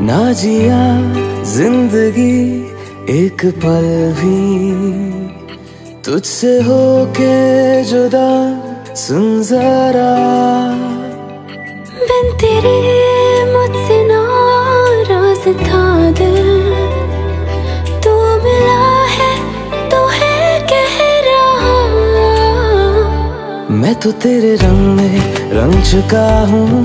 जिया ज़िंदगी एक पल भी। तुझसे होके जुदा सुन जरा। बिन तेरे मुझसे नाराज़ था दिल। तू है मैं तो तेरे रंग में रंग चुका हूँ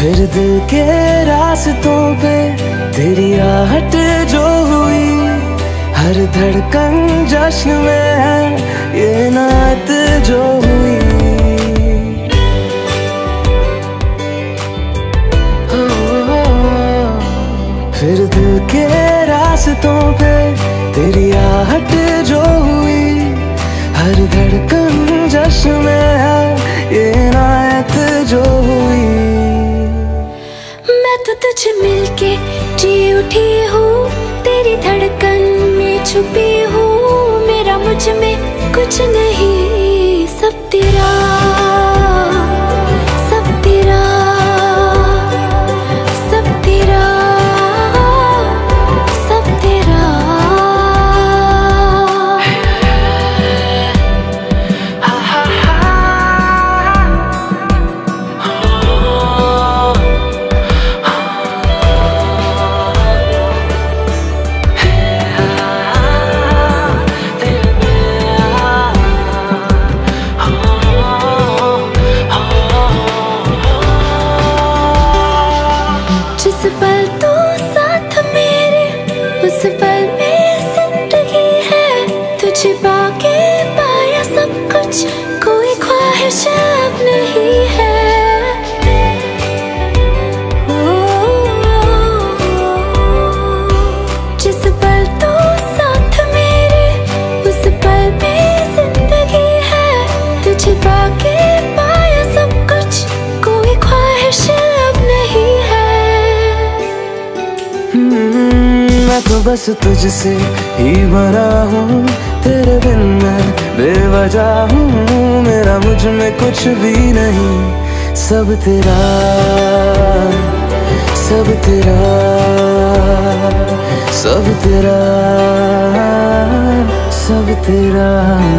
फिर दिल के रास्तों पे तेरी आहट जो हुई, हर धड़कन जश्न में है ये नात जो हुई। फिर दिल के रास्तों पे तेरी आहट जो हुई, हर धड़कन जश्न में है ये नायत जो तो तुझे मिलके जी उठी हूँ, तेरी धड़कन में छुपी हूँ, मेरा मुझमें कुछ नहीं। सब हम्म, तो बस तुझसे ही भरा हूँ। तेरे बिन मैं बेवजह हूँ। मेरा मुझमें कुछ भी नहीं। सब तेरा सब तेरा सब तेरा सब तेरा।